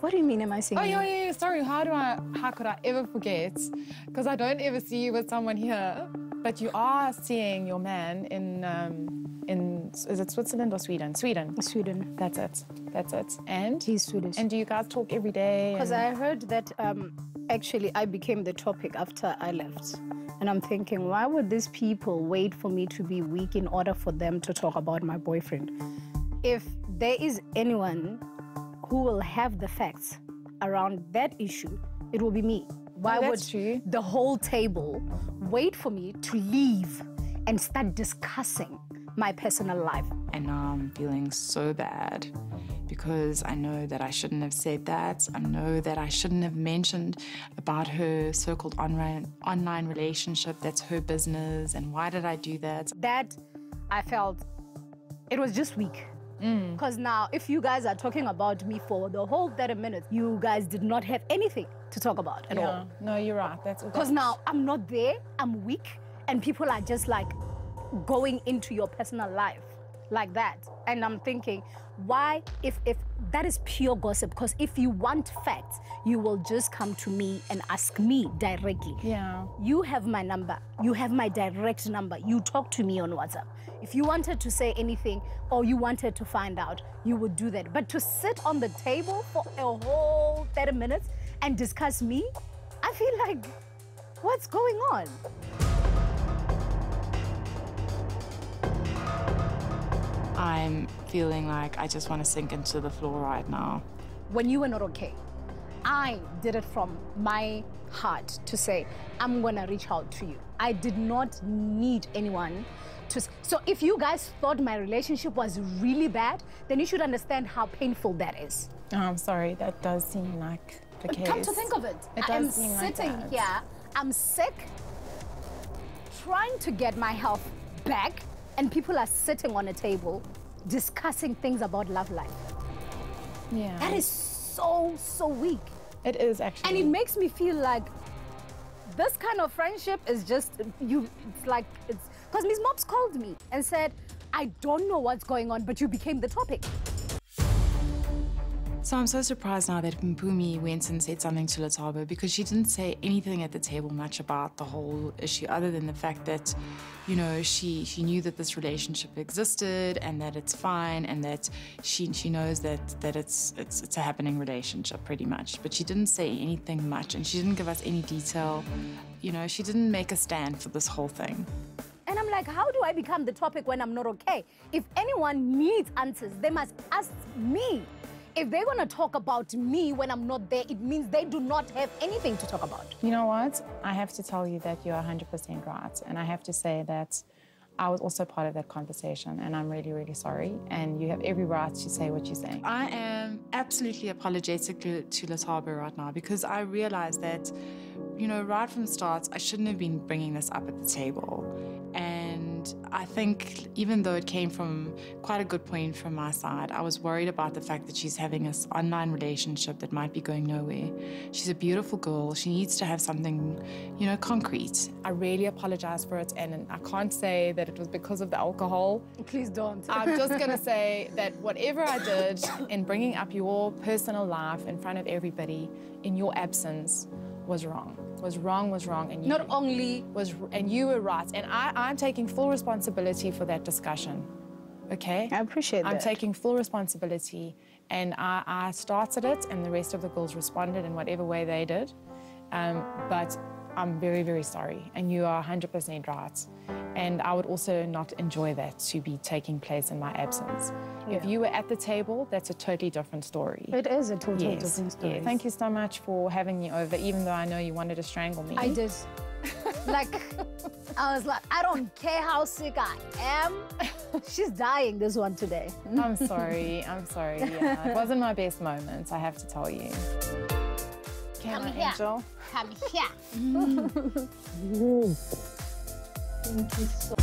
What do you mean, am I singing? Oh yeah, yeah, yeah. Sorry. How do I? How could I ever forget? Because I don't ever see you with someone here, but you are seeing your man in um, in is it Switzerland or Sweden? Sweden. Sweden. That's it. That's it. And He's Swedish. and do you guys talk every day? Because and- I heard that um, actually I became the topic after I left. And I'm thinking, why would these people wait for me to be weak in order for them to talk about my boyfriend? If there is anyone who will have the facts around that issue, it will be me. Why oh, that's would true. the whole table wait for me to leave and start discussing my personal life? And now I'm feeling so bad because I know that I shouldn't have said that. I know that I shouldn't have mentioned about her so called online, online relationship. That's her business. And why did I do that? that I felt it was just weak. Mm. Because now, if you guys are talking about me for the whole 30 minutes, you guys did not have anything to talk about at yeah. all. No, you're right. That's Because now I'm not there, I'm weak, and people are just like going into your personal life like that. And I'm thinking, why, if, if that is pure gossip, because if you want facts, you will just come to me and ask me directly. Yeah. You have my number. You have my direct number. You talk to me on WhatsApp. If you wanted to say anything or you wanted to find out, you would do that. But to sit on the table for a whole 30 minutes and discuss me, I feel like, what's going on? I'm feeling like I just want to sink into the floor right now. When you were not okay, I did it from my heart to say, I'm gonna reach out to you. I did not need anyone to. So if you guys thought my relationship was really bad, then you should understand how painful that is. Oh, I'm sorry. That does seem like the case. Come to think of it, It I am does seem like sitting that. here, I'm sick, trying to get my health back, and people are sitting on a table discussing things about love life. Yeah. That is so, so weak. It is actually. And it makes me feel like this kind of friendship is just you. It's like it's because Miss Mops called me and said, "I don't know what's going on, but you became the topic." So I'm so surprised now that Mpumi went and said something to Lethabo because she didn't say anything at the table much about the whole issue other than the fact that, you know, she she knew that this relationship existed and that it's fine and that she she knows that that it's it's it's a happening relationship pretty much. But she didn't say anything much and she didn't give us any detail. You know, she didn't make a stand for this whole thing. And I'm like, how do I become the topic when I'm not okay? If anyone needs answers, they must ask me. If they're gonna talk about me when I'm not there, it means they do not have anything to talk about. You know what? I have to tell you that you're 100% right. And I have to say that I was also part of that conversation and I'm really, really sorry. And you have every right to say what you're saying. I am absolutely apologetic to, to Lethabo right now because I realize that, you know, right from the start, I shouldn't have been bringing this up at the table. And I think even though it came from quite a good point from my side, I was worried about the fact that she's having this online relationship that might be going nowhere. She's a beautiful girl. She needs to have something, you know, concrete. I really apologize for it. And I can't say that it was because of the alcohol. Please don't. I'm just going to say that whatever I did in bringing up your personal life in front of everybody in your absence was wrong. Was wrong, was wrong. And you not only was and you were right. And I, I'm taking full responsibility for that discussion. Okay? I appreciate that. I'm taking full responsibility. And I, I started it and the rest of the girls responded in whatever way they did. Um, but I'm very, very sorry. And you are 100% right. And I would also not enjoy that to be taking place in my absence. If you were at the table, that's a totally different story. it is a totally Yes, different story. yeah. Thank you so much for having me over, even though I know you wanted to strangle me. I did. like, I was like, I don't care how sick I am. She's dying this one today. I'm sorry. I'm sorry. Yeah, it wasn't my best moment. I have to tell you. Can Come I, here. Come here. Thank you so